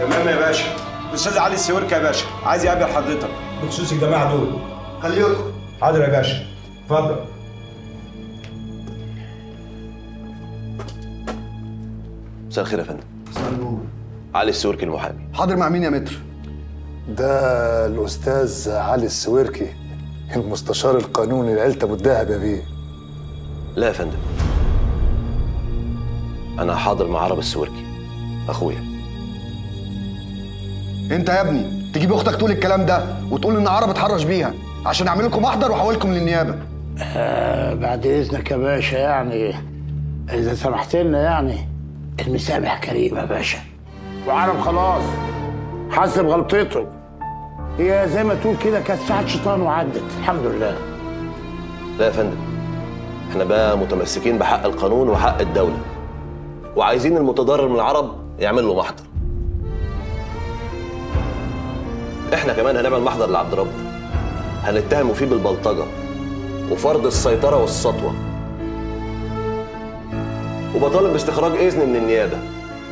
تمام يا باشا. الأستاذ علي السويركي يا باشا. عايز يقابل حضرتك. بخصوص الجماعة دول. خليه يدخل حاضر يا باشا. اتفضل. مساء الخير يا فندم. سنور علي السوركي المحامي. حاضر مع مين يا متر ده الأستاذ علي السويركي المستشار القانوني لعيلة أبو الدهب يا بيه. لا يا فندم. أنا حاضر مع عرب السوركي أخويا. انت يا ابني تجيب أختك تقول الكلام ده وتقول ان عرب اتحرش بيها عشان اعمل لكم محضر واحولكم للنيابة. آه بعد إذنك يا باشا يعني إذا سمحت لنا يعني المسامح كريم يا باشا. وعرب خلاص حاسب غلطته. هي زي ما تقول كده كانت ساعة شيطان وعدت. الحمد لله. لا يا فندم إحنا بقى متمسكين بحق القانون وحق الدولة. وعايزين المتضرر من العرب يعمل له محضر إحنا كمان هنعمل محضر لعبد رب. هنتهمه فيه بالبلطجة وفرض السيطرة والسطوة. وبطالب باستخراج إذن من النيابة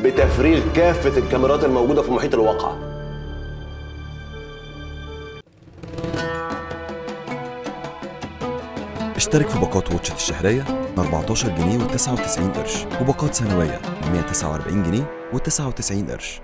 بتفريغ كافة الكاميرات الموجودة في محيط الواقعة. اشترك في باقات واتشت الشهرية ب 14 جنيه و99 قرش وباقات سنوية ب 149 جنيه و99 قرش.